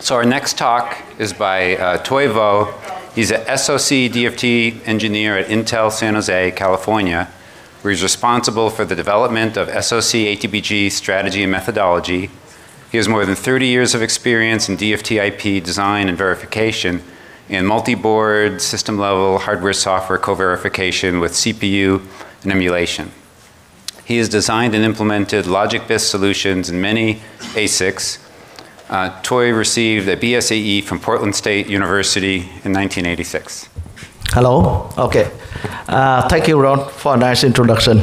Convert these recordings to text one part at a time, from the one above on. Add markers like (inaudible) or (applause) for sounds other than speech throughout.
So our next talk is by uh, Toai Vo. He's a SOC DFT engineer at Intel San Jose, California, where he's responsible for the development of SOC ATPG strategy and methodology. He has more than 30 years of experience in DFT IP design and verification and multi-board system level hardware software co-verification with CPU and emulation. He has designed and implemented logic BIST solutions in many ASICs. Uh, Toai received a BSEE from Portland State University in 1986. Hello. Okay. Uh, thank you, Ron, for a nice introduction.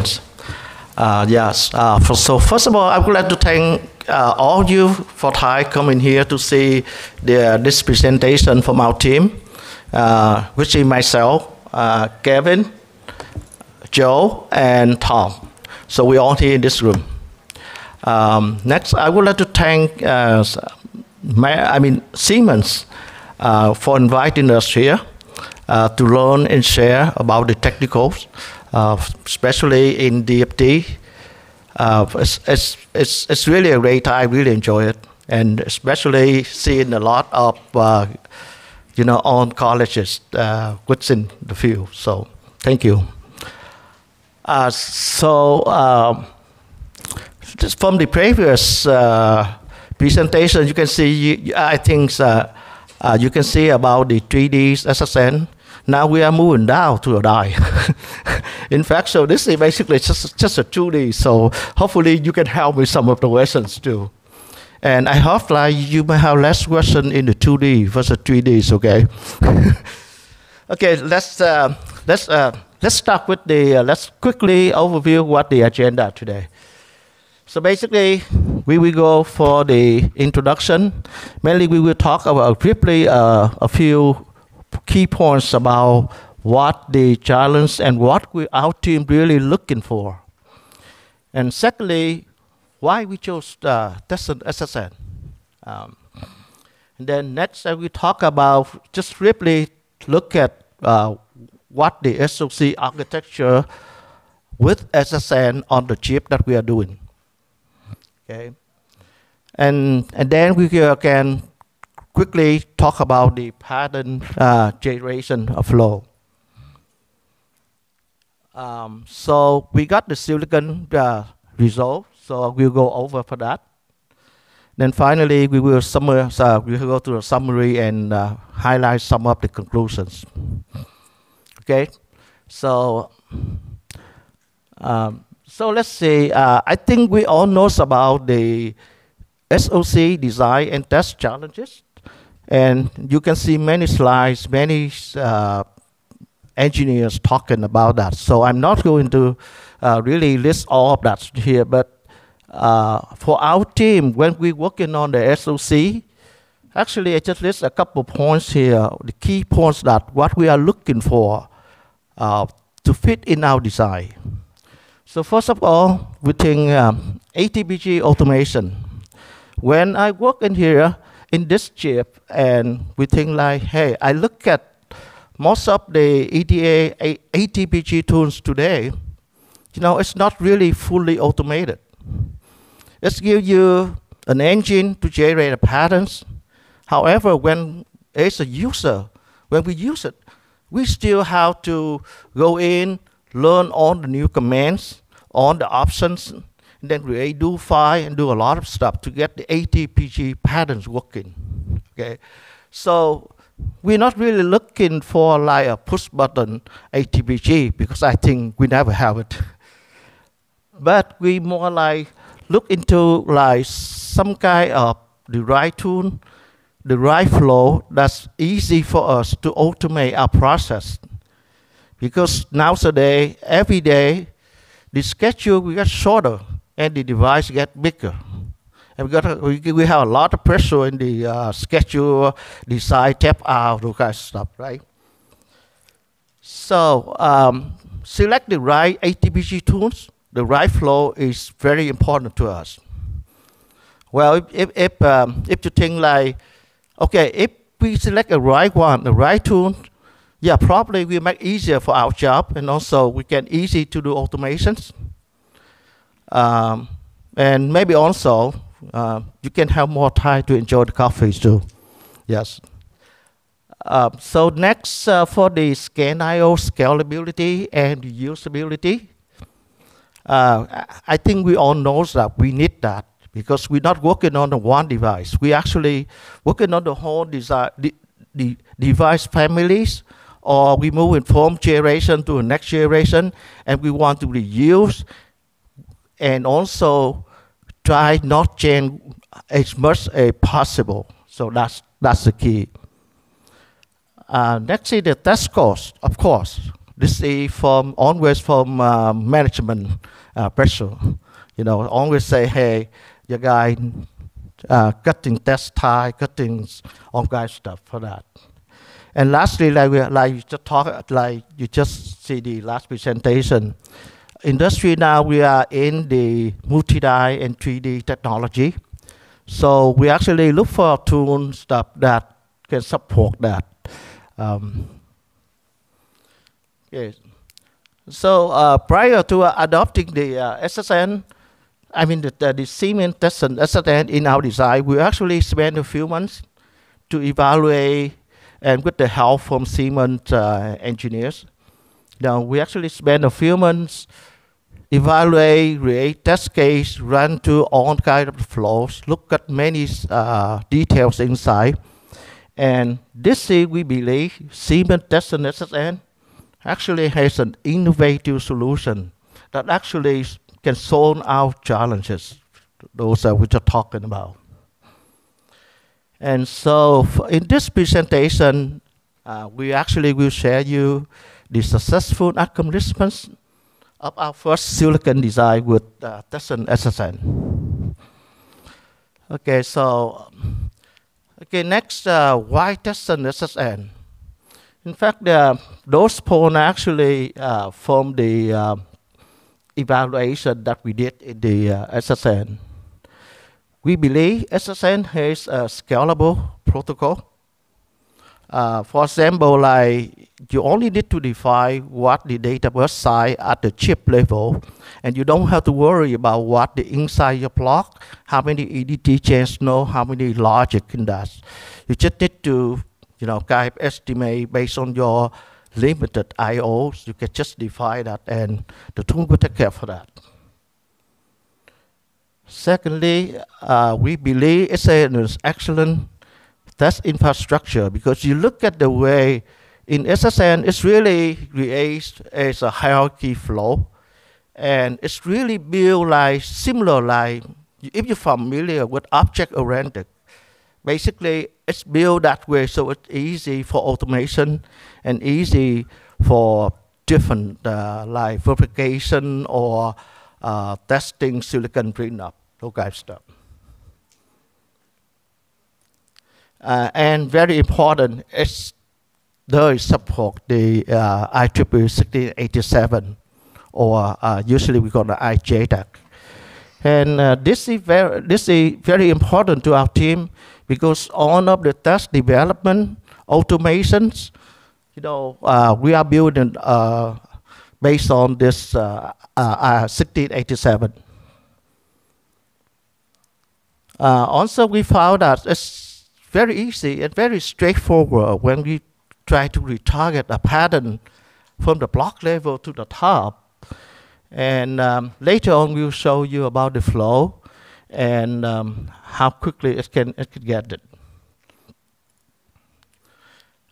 Uh, yes. Uh, for, so first of all, I would like to thank uh, all you for Thai coming here to see the, this presentation from our team, uh, which is myself, uh, Kevin, Joe, and Tom. So we're all here in this room. Um, next, I would like to thank, uh, I mean, Siemens uh, for inviting us here uh, to learn and share about the technicals, uh, especially in DFT. Uh, it's, it's, it's, it's really a great time. I really enjoy it, and especially seeing a lot of uh, you know on colleges within the field. So thank you. so. Just from the previous uh, presentation, you can see, I think uh, uh, you can see about the 3D SSN. Now we are moving down to a die. (laughs) In fact, so this is basically just, just a 2D. So hopefully you can help with some of the questions too. And I hope like you may have less question in the 2D versus 3Ds, okay? (laughs) okay, let's, uh, let's, uh, let's start with the, uh, let's quickly overview what the agenda today. So basically, we will go for the introduction. Mainly, we will talk about briefly uh, a few key points about what the challenge and what we, our team really looking for. And secondly, why we chose uh, Tessent SSN. Um, and then next, I will talk about just briefly look at uh, what the SOC architecture with SSN on the chip that we are doing. Okay. And, and then we can quickly talk about the pattern uh, generation of flow. Um, so we got the silicon uh, result, so we'll go over for that. Then finally, we will summary, uh, we will go through a summary and uh, highlight some of the conclusions. Okay, so um, so let's say, uh, I think we all know about the SOC design and test challenges. And you can see many slides, many uh, engineers talking about that. So I'm not going to uh, really list all of that here, but uh, for our team, when we're working on the SOC, actually I just list a couple points here, the key points that what we are looking for uh, to fit in our design. So first of all, we think um, ATPG automation. When I work in here in this chip, and we think like, hey, I look at most of the EDA ATPG tools today, you know, it's not really fully automated. It's give you an engine to generate patterns. However, when as a user, when we use it, we still have to go in, learn all the new commands, all the options, and then we do file and do a lot of stuff to get the ATPG patterns working. Okay, so we're not really looking for like a push button ATPG because I think we never have it. But we more like look into like some kind of the right tool, the right flow that's easy for us to automate our process. Because nowadays, every day, the schedule we get shorter and the device get bigger. And we, got we, we have a lot of pressure in the uh, schedule, design, tap out, those kind of stuff, right? So um, select the right ATPG tools. The right flow is very important to us. Well, if, if, if, um, if you think like, okay, if we select the right one, the right tool, yeah, probably we make easier for our job, and also we can easy to do automations. Um, and maybe also uh, you can have more time to enjoy the coffee too. Yes. Uh, so next, uh, for the ScanIO scalability and usability, uh, I think we all know that we need that because we're not working on the one device. We actually working on the whole desi- the, the device families, or we move from generation to the next generation, and we want to reuse and also try not change as much as possible. So that's that's the key. Uh, next is the test cost, of course. This is from always from uh, management uh, pressure. You know, always say, hey, your guy uh, cutting test time, cutting all kind of stuff for that. And lastly, like we, like you just talk, like you just see the last presentation. Industry now we are in the multi-die and 3D technology. So we actually look for tools that, that can support that. Um, yes. So uh, prior to uh, adopting the uh, SSN, I mean the, the, the Siemens SSN in our design, we actually spent a few months to evaluate and with the help from Siemens uh, engineers. Now we actually spent a few months evaluate, create test case, run through all kind of flows, look at many uh, details inside. And this year we believe Siemens Tessent SSN actually has an innovative solution that actually can solve our challenges, those that we're just talking about. And so in this presentation, uh, we actually will share you the successful accomplishments of our first silicon design with uh, Tessent SSN. Okay, so, okay, next, uh, why Tessent SSN? In fact, uh, those polls actually uh, from the uh, evaluation that we did in the uh, SSN. We believe SSN has a scalable protocol. Uh, for example, like you only need to define what the data bus size at the chip level, and you don't have to worry about what the inside your block, how many EDT chains know, how many logic in that. You just need to you know, kind of estimate based on your limited IOs. You can just define that, and the tool will take care for that. Secondly, uh, we believe it's an excellent test infrastructure because you look at the way in SSN, it's really creates as a hierarchy flow, and it's really built like similar like if you're familiar with object-oriented basically it's built that way so it's easy for automation and easy for different uh, like verification or uh, testing silicon bring-up, those kind stuff. Uh, and very important, it's does support the uh, IEEE 1687 or uh, usually we call the IJTAC. And uh, this, is very, this is very important to our team because all of the test development, automations, you know, uh, we are building uh, based on this uh, 1687. Uh, uh, also, we found that it's very easy and very straightforward when we try to retarget a pattern from the block level to the top. And um, later on, we'll show you about the flow and um, how quickly it can it can get it.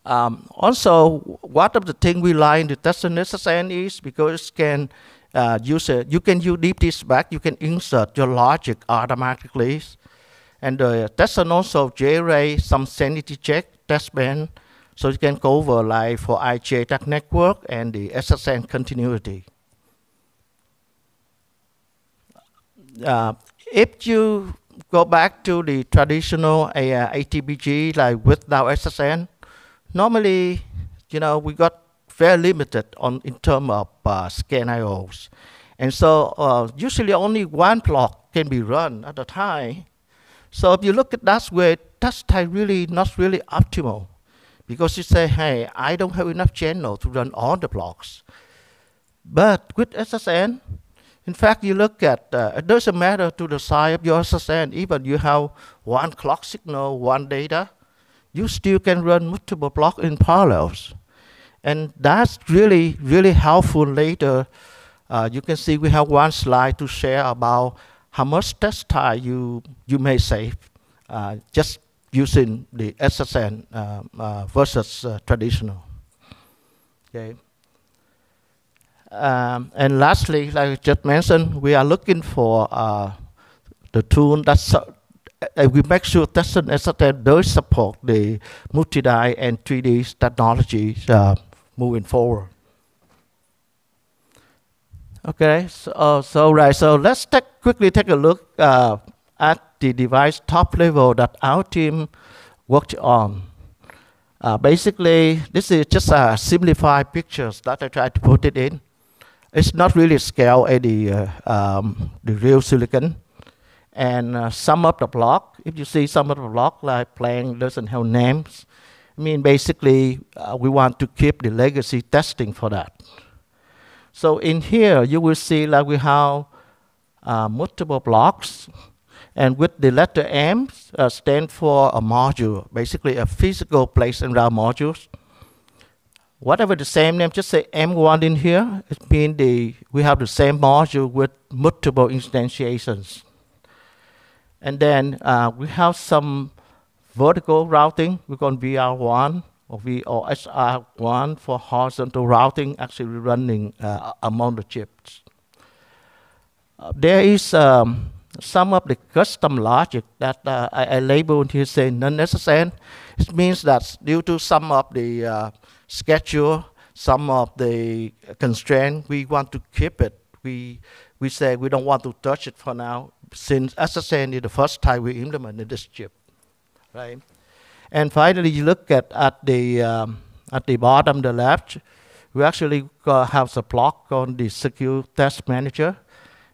Um, also, one of the things we like in the Tessent SSN is because it can uh, use it, you can use deep back, you can insert your logic automatically. And the Tessent also generate some sanity check test band, so you can cover like for IJTAC network and the SSN continuity. Uh, if you go back to the traditional uh, ATPG, like without SSN, normally, you know, we got very limited on in terms of uh, scan IOs. And so uh, usually only one block can be run at a time. So if you look at that way, that's really not really optimal. Because you say, hey, I don't have enough channel to run all the blocks. But with SSN, in fact, you look at, uh, it doesn't matter to the size of your SSN, even you have one clock signal, one data, you still can run multiple blocks in parallels. And that's really, really helpful later. Uh, you can see we have one slide to share about how much test time you, you may save uh, just using the SSN uh, uh, versus uh, traditional. Okay. Um, and lastly, like I just mentioned, we are looking for uh, the tool that uh, we make sure that SSN does support the multi-die and 3D technologies uh, moving forward. Okay, so, uh, so right, so let's take, quickly take a look uh, at the device top level that our team worked on. Uh, basically, this is just a simplified pictures that I tried to put it in. It's not really scale any uh, um, the real silicon. And uh, some of the block, if you see some of the block like playing doesn't have names, I mean basically uh, we want to keep the legacy testing for that. So in here you will see like we have uh, multiple blocks and with the letter M uh, stand for a module, basically a physical place around modules. Whatever the same name, just say M1 in here. It means the, we have the same module with multiple instantiations. And then uh, we have some vertical routing. We're going VR1 or, v, or SR1 for horizontal routing actually running uh, among the chips. Uh, there is um, some of the custom logic that uh, I, I labeled here say non-SSN. It means that due to some of the uh, schedule, some of the constraint, we want to keep it. We, we say we don't want to touch it for now since SSN is the first time we implemented this chip, right? And finally, you look at, at, the, um, at the bottom, the left, we actually have the block on the secure test manager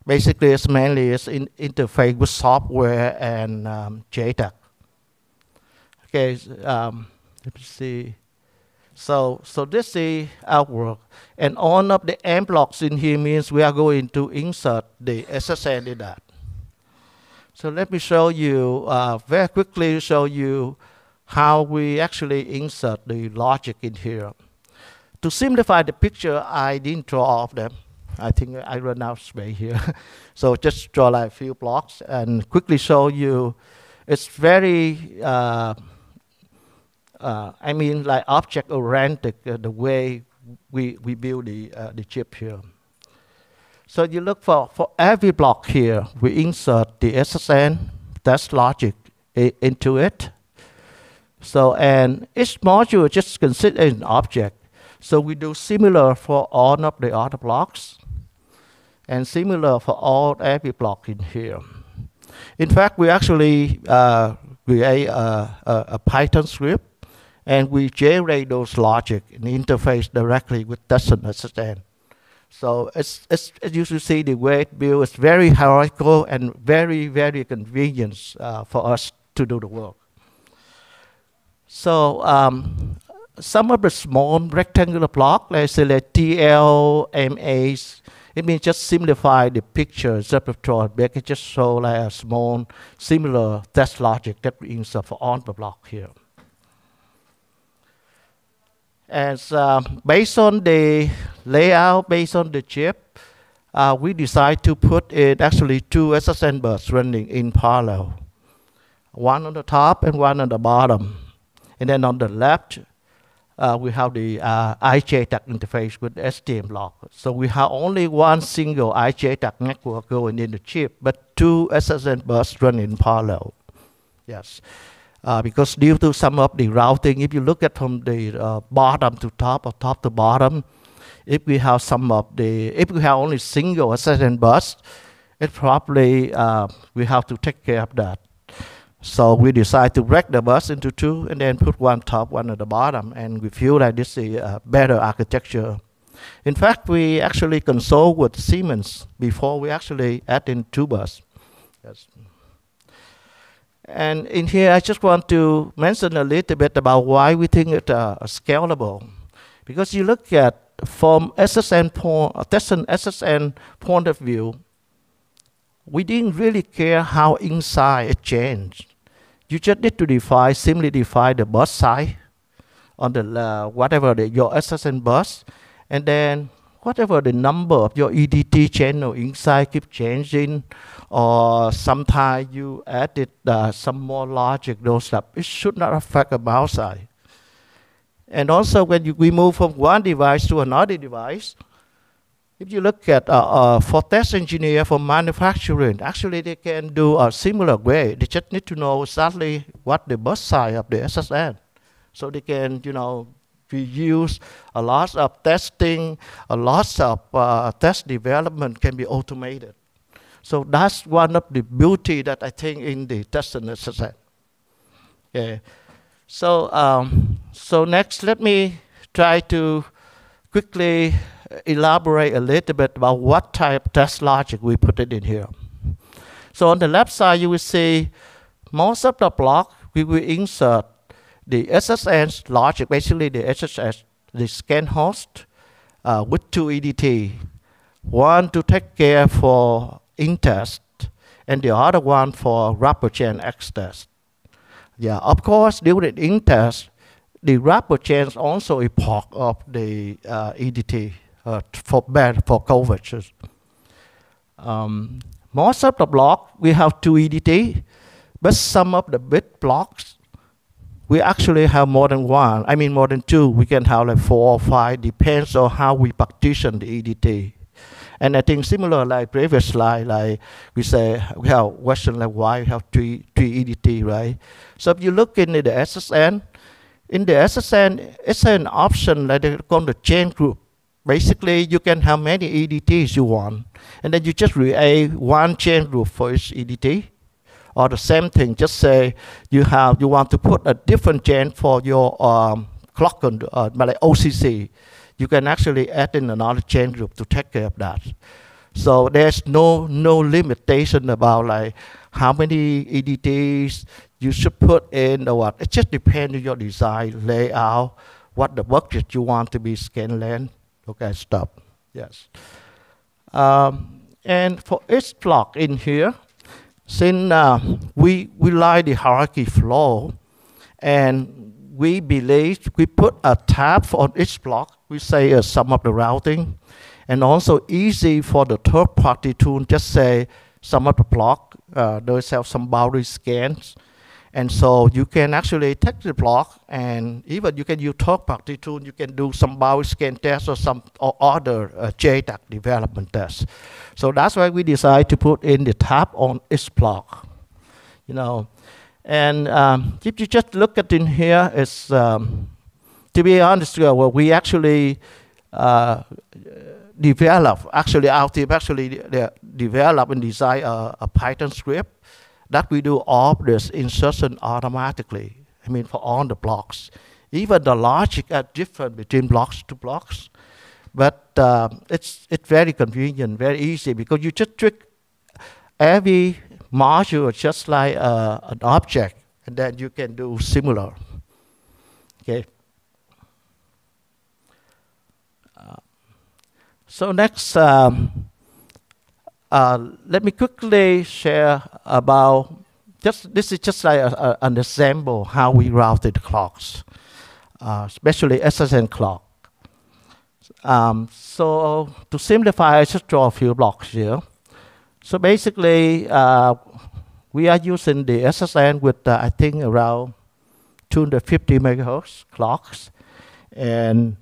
basically it's mainly it's in interface with software and um, JTAG. Okay, um, let me see. So, so this is our work. And all of the M blocks in here means we are going to insert the SSN in that. So let me show you, uh, very quickly show you how we actually insert the logic in here. To simplify the picture, I didn't draw all of them. I think I run out of space here. (laughs) so just draw like a few blocks and quickly show you. It's very, uh, uh, I mean, like object-oriented, uh, the way we, we build the, uh, the chip here. So you look for, for every block here, we insert the SSN, test logic into it. So, and each module just considered an object. So we do similar for all of the other blocks and similar for all every block in here. In fact, we actually uh, create a, a, a, Python script and we generate those logic and interface directly with Destin Assistant. So it's, it's, as you should see, the it built is very hierarchical and very, very convenient uh, for us to do the work. So um, some of the small rectangular block, let's say like TL, MAs, it means just simplify the picture, repertoire, make it just show like a small, similar test logic that we insert for on the block here. And uh, based on the layout, based on the chip, uh, we decide to put it actually two SSN bus running in parallel. One on the top and one on the bottom. And then on the left, uh, we have the uh, IJTAG interface with STM block. So we have only one single IJTAG network going in the chip, but two SSN bus running in parallel. Yes. Uh, because due to some of the routing, if you look at from the uh, bottom to top or top to bottom, if we have some of the, if we have only single SSN bus, it probably, uh, we have to take care of that. So we decided to break the bus into two and then put one top, one at the bottom, and we feel that this is a better architecture. In fact, we actually consult with Siemens before we actually add in two bus. Yes. And in here, I just want to mention a little bit about why we think it uh, scalable. Because you look at from SSN point, uh, SSN point of view, we didn't really care how inside it changed you just need to define, simply define the bus size on the, uh, whatever the, your SSN bus, and then whatever the number of your EDT channel inside keep changing, or sometimes you added uh, some more logic, those stuff, it should not affect the bus size. And also when you, we move from one device to another device, if you look at uh, uh, for test engineer for manufacturing, actually they can do a similar way. They just need to know exactly what the bus size of the SSN. So they can, you know, we use a lot of testing, a lot of uh, test development can be automated. So that's one of the beauty that I think in the Tessent. Okay. So, um, so next, let me try to quickly elaborate a little bit about what type of test logic we put it in here. So on the left side, you will see most of the block, we will insert the SSN logic, basically the SSH, the scan host uh, with two EDT. One to take care for in test, and the other one for wrapper chain X test. Yeah, of course, during in test, the wrapper chain is also a part of the uh, EDT uh, for bad for coverage. Um, most of the block we have two EDT, but some of the bit blocks we actually have more than one. I mean, more than two. We can have like four or five, depends on how we partition the EDT. And I think similar like previous slide, like we say we have question like why we have three three EDT, right? So if you look in the SSN, in the SSN, it's an option that they call the chain group. Basically, you can have many EDTs you want, and then you just create one chain group for each EDT or the same thing, just say you have you want to put a different chain for your um, clock on uh, like OCC, you can actually add in another chain group to take care of that. So there's no no limitation about like how many EDTs you should put in or what. It just depends on your design layout, what the budget you want to be scan length. Okay, stop. Yes. Um, and for each block in here, since uh, we, we like the hierarchy flow, and we believe we put a TAP on each block, we say uh, some of the routing, and also easy for the third party to just say some of the block, uh, those have some boundary scans, and so you can actually take the block and even you can use third-party tool, you can do some boundary scan test or some or other uh, JTAG development test. So that's why we decided to put in the TAP on each block. You know, and um, if you just look at in here, it's um, to be honest, uh, well, we actually uh, develop actually our team actually develop and design a, a Python script that we do all this insertion automatically. I mean, for all the blocks. Even the logic are different between blocks to blocks. But uh, it's, it's very convenient, very easy, because you just treat every module just like uh, an object, and then you can do similar. Okay. Uh, so next, um, uh, let me quickly share about just this is just like a, a, an example how we routed clocks, uh, especially SSN clock. Um, so to simplify, I just draw a few blocks here. So basically, uh, we are using the SSN with uh, I think around 250 megahertz clocks, and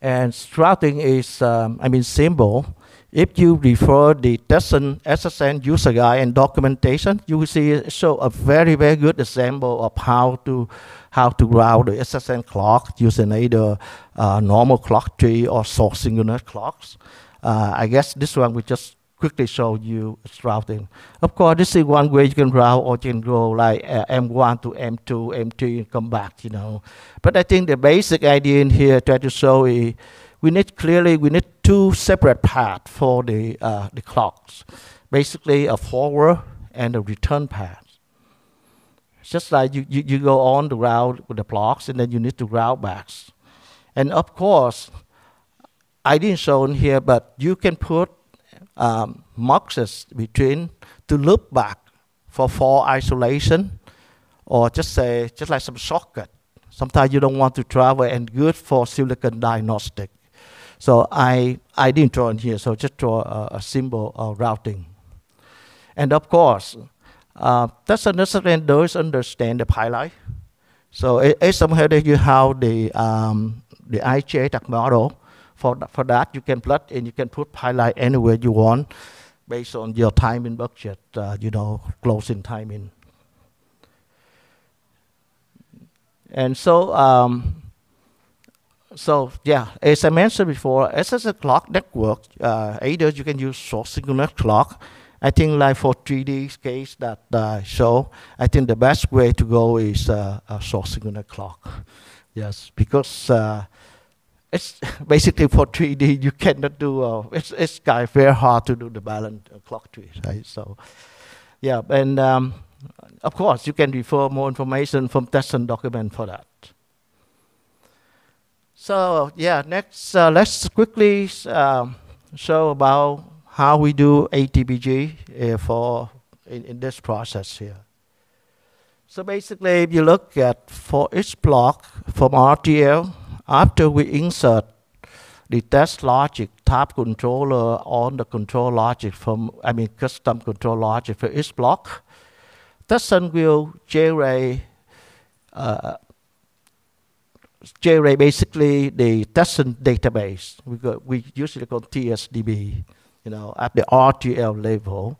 and routing is um, I mean simple. If you refer the SSN user guide and documentation, you will see show a very, very good example of how to how to route the SSN clock using either uh, normal clock tree or source synchronous clocks. Uh, I guess this one will just quickly show you routing. Of course, this is one way you can route or you can go like uh, M1 to M2, M3 and come back, you know. But I think the basic idea in here try to show is we need clearly we need two separate paths for the uh, the clocks, basically a forward and a return path. just like you, you, you go on the route with the blocks and then you need to route back. And of course, I didn't show in here, but you can put um, muxes between to loop back for fault isolation, or just say just like some shortcut. Sometimes you don't want to travel, and good for silicon diagnostic. So I I didn't draw in here, so just draw a, a symbol of routing. And of course, uh, that's understand those understand the pipeline. So it, it's somehow that you have the um, the IGA model. For, for that, you can plug and you can put pipeline anywhere you want based on your timing budget, uh, you know, closing timing. And so, um, so yeah, as I mentioned before, as a clock network, uh, either you can use source synchronous clock. I think like for 3D case that uh, show, I think the best way to go is uh, a source synchronous clock. Yes, because uh, it's (laughs) basically for 3D, you cannot do, uh, it's, it's kind of very hard to do the balance uh, clock tree, right? So, yeah, and um, of course, you can refer more information from Tessent document for that. So, yeah, next, uh, let's quickly um, show about how we do ATPG uh, for in, in this process here. So basically, if you look at for each block from RTL, after we insert the test logic type controller on the control logic from, I mean, custom control logic for each block, Tessent will generate, uh, generate basically the Tessent database. We, got, we usually call TSDB, you know, at the RTL level.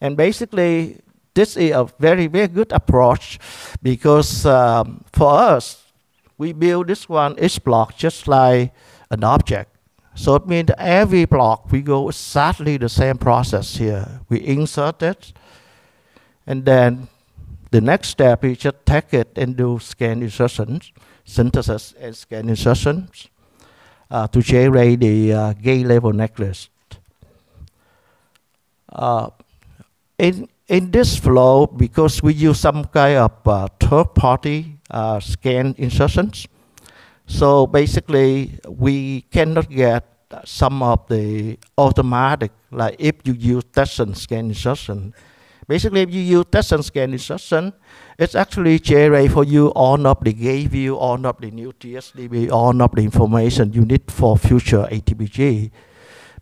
And basically, this is a very, very good approach because um, for us, we build this one, each block, just like an object. So it means every block, we go exactly the same process here. We insert it, and then the next step is just take it and do scan insertions, synthesis and scan insertions uh, to generate the uh, gate level netlist. Uh, in, in this flow, because we use some kind of uh, third party uh, scan insertions. So basically, we cannot get some of the automatic, like if you use Tessent scan insertion. Basically, if you use Tessent scan insertion, it's actually generate for you all of the gate view, all of the new TSDB, all of the information you need for future ATPG.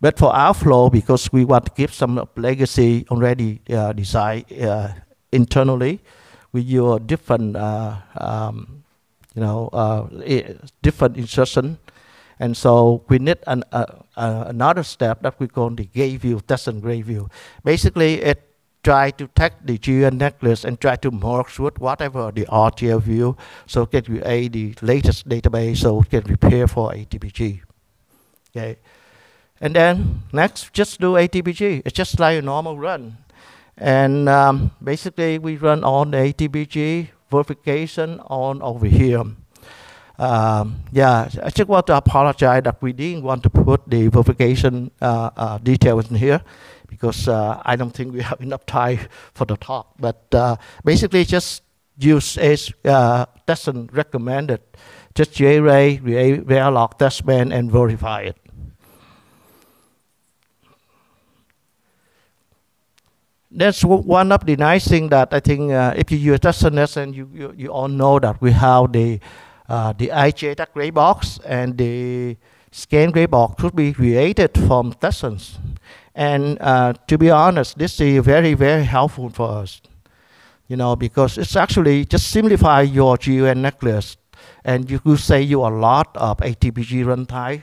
But for our flow, because we want to keep some legacy already uh, designed uh, internally, we use different, uh, um, you know, uh, different insertion. And so we need an, uh, uh, another step that we call the gate view, Tessent gate view. Basically, it try to take the GUN netlist and try to merge with whatever the RTL view so can create the latest database so it can prepare for ATPG. Okay. And then next, just do ATPG. It's just like a normal run. And um, basically, we run on the ATPG verification on over here. Um, yeah, I just want to apologize that we didn't want to put the verification uh, uh, details in here because uh, I don't think we have enough time (laughs) for the talk. But uh, basically, just use as uh, Tessent recommended, just JRay, Verilog testbed, and verify it. that's one of the nice things that I think uh, if you use Tessent and you, you, you, all know that we have the uh, the IJ gray box and the scan gray box could be created from Tessons. And uh, to be honest, this is very, very helpful for us. You know, because it's actually just simplify your GUN netlist. And you could say you a lot of ATPG runtime,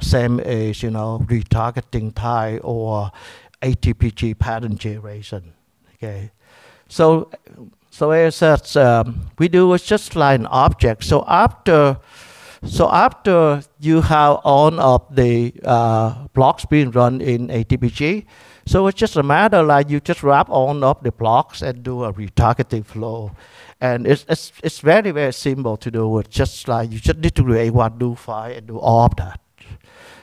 same as, you know, retargeting time or ATPG pattern generation. Okay, so so as I said, um, we do just like an object. So after so after you have all of the uh, blocks being run in ATPG, so it's just a matter like you just wrap all of the blocks and do a retargeting flow. And it's, it's, it's very, very simple to do it. Just like you just need to create one new file and do all of that.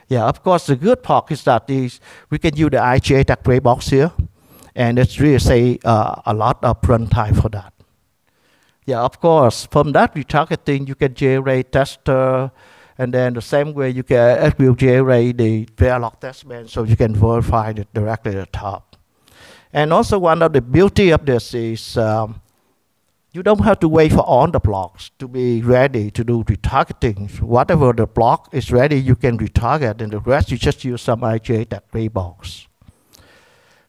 Yeah, of course, the good part is that is we can use the IJTAG gray box here, and it's really say uh, a lot of runtime for that. Yeah, of course, from that retargeting, you can generate tester, and then the same way you can it will generate the Verilog testbed, so you can verify it directly at the top. And also one of the beauty of this is um, you don't have to wait for all the blocks to be ready to do retargeting. Whatever the block is ready, you can retarget, and the rest you just use some IGA that box.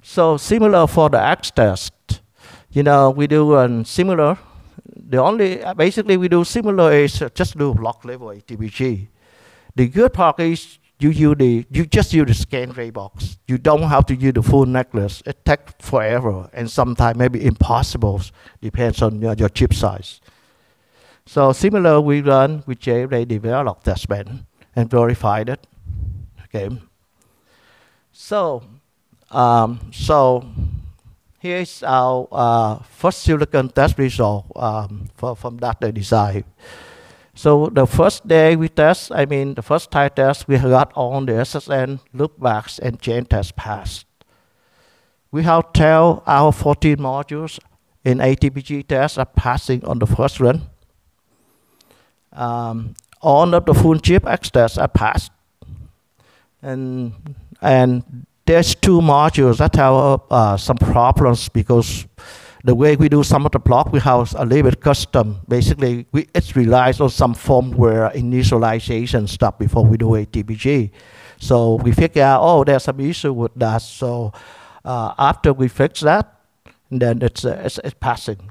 So similar for the X test, you know, we do um, similar. The only, basically we do similar is just do block level ATPG. The good part is you use the, you just use the scan ray box. You don't have to use the full netlist. It takes forever and sometimes maybe impossible, depends on your, your chip size. So similar we run with J, JRay developed testbed and verified it. Okay. So, um, so here's our uh, first silicon test result um, for, from that design. So the first day we test, I mean the first tie test, we got on the SSN loopbacks and chain test passed. We have 12 our 14 modules in ATPG test are passing on the first run. Um, all of the full chip X tests are passed. And, and there's two modules that have uh, some problems because the way we do some of the block, we have a little bit custom. Basically, we, it relies on some firmware initialization stuff before we do a ATPG. So we figure out, oh, there's some issue with that. So uh, after we fix that, then it's, uh, it's, it's, passing.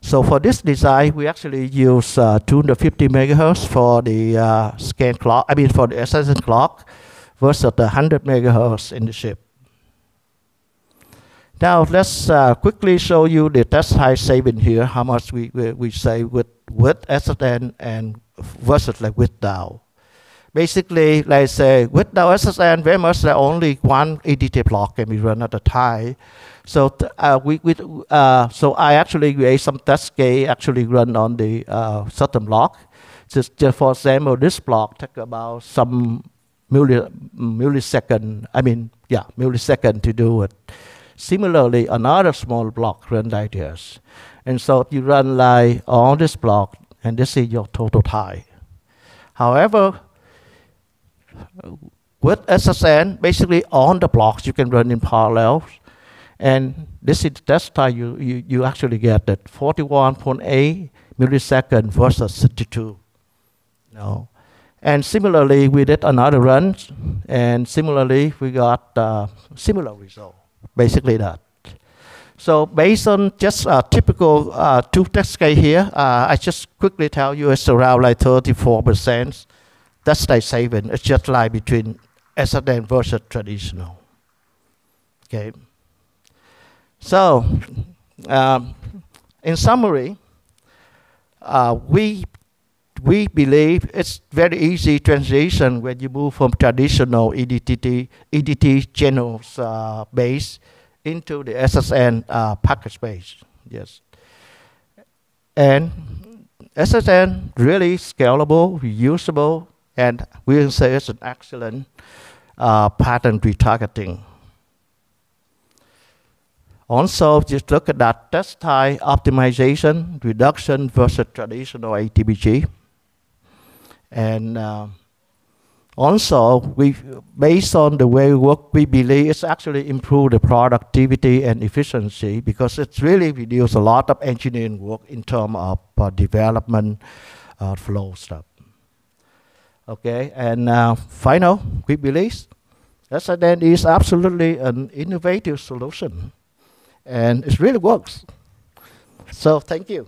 So for this design, we actually use uh, 250 megahertz for the uh, scan clock, I mean for the SSN clock versus the 100 megahertz in the chip. Now let's uh, quickly show you the test height saving here, how much we, we, we save with, with SSN and versus like without. Basically, let's say without SSN, very much like only one EDT block can be run at a time. So uh, we, we uh, so I actually create some test case actually run on the uh, certain block. Just, just for example, this block take about some milli, millisecond, I mean, yeah, millisecond to do it. Similarly, another small block run like this. And so you run like on this block, and this is your total time. However, with SSN, basically on the blocks you can run in parallel. And this is that's time you, you, you actually get that 41.8 millisecond versus 62. No. And similarly, we did another run, and similarly, we got uh, similar result basically that. So based on just a typical uh, two test case here, uh, I just quickly tell you it's around like 34%. That's the saving. It's just like between SSN versus traditional. Okay. So, um, in summary, uh, we we believe it's very easy transition when you move from traditional EDT, EDT channels uh, base into the SSN uh, package base. Yes. And SSN really scalable, reusable, and we can say it's an excellent uh, pattern retargeting. Also, just look at that test time optimization reduction versus traditional ATPG. And uh, also, we, based on the way we work, we believe it's actually improved the productivity and efficiency because it's really reduced a lot of engineering work in terms of uh, development uh, flow stuff. Okay, and uh, final, we believe SSN is absolutely an innovative solution, and it really works. So thank you.